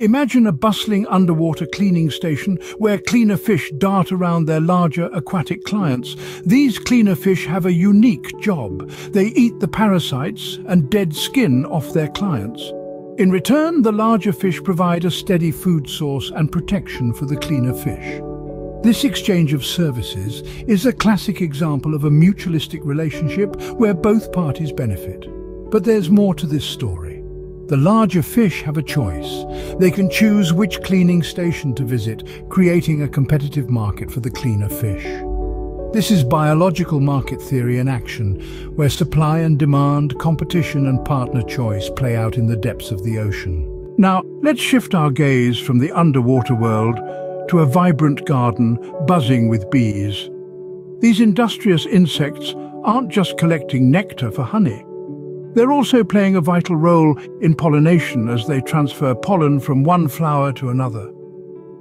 Imagine a bustling underwater cleaning station where cleaner fish dart around their larger aquatic clients. These cleaner fish have a unique job. They eat the parasites and dead skin off their clients. In return, the larger fish provide a steady food source and protection for the cleaner fish. This exchange of services is a classic example of a mutualistic relationship where both parties benefit. But there's more to this story. The larger fish have a choice. They can choose which cleaning station to visit, creating a competitive market for the cleaner fish. This is biological market theory in action, where supply and demand, competition and partner choice play out in the depths of the ocean. Now, let's shift our gaze from the underwater world to a vibrant garden buzzing with bees. These industrious insects aren't just collecting nectar for honey. They're also playing a vital role in pollination as they transfer pollen from one flower to another.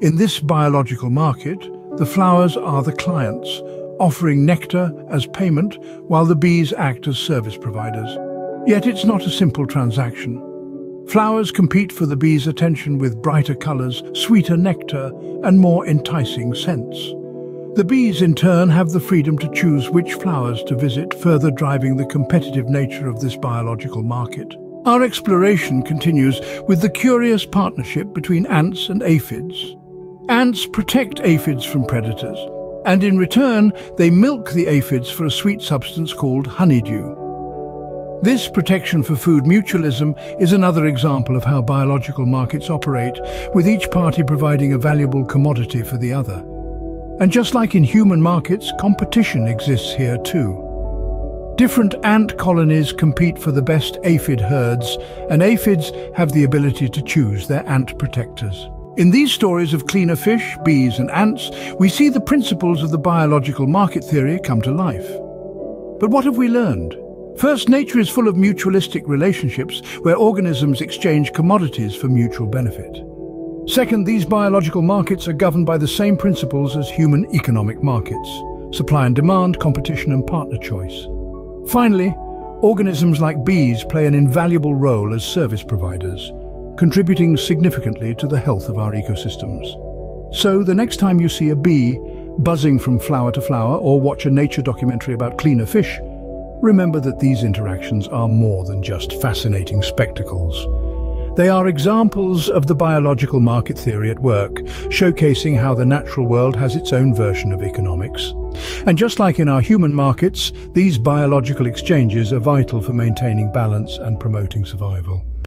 In this biological market, the flowers are the clients, offering nectar as payment while the bees act as service providers. Yet it's not a simple transaction. Flowers compete for the bees' attention with brighter colours, sweeter nectar and more enticing scents. The bees in turn have the freedom to choose which flowers to visit, further driving the competitive nature of this biological market. Our exploration continues with the curious partnership between ants and aphids. Ants protect aphids from predators, and in return they milk the aphids for a sweet substance called honeydew. This protection for food mutualism is another example of how biological markets operate, with each party providing a valuable commodity for the other. And just like in human markets, competition exists here too. Different ant colonies compete for the best aphid herds, and aphids have the ability to choose their ant protectors. In these stories of cleaner fish, bees and ants, we see the principles of the biological market theory come to life. But what have we learned? First, nature is full of mutualistic relationships where organisms exchange commodities for mutual benefit. Second, these biological markets are governed by the same principles as human economic markets, supply and demand, competition and partner choice. Finally, organisms like bees play an invaluable role as service providers, contributing significantly to the health of our ecosystems. So the next time you see a bee buzzing from flower to flower or watch a nature documentary about cleaner fish, remember that these interactions are more than just fascinating spectacles. They are examples of the biological market theory at work, showcasing how the natural world has its own version of economics. And just like in our human markets, these biological exchanges are vital for maintaining balance and promoting survival.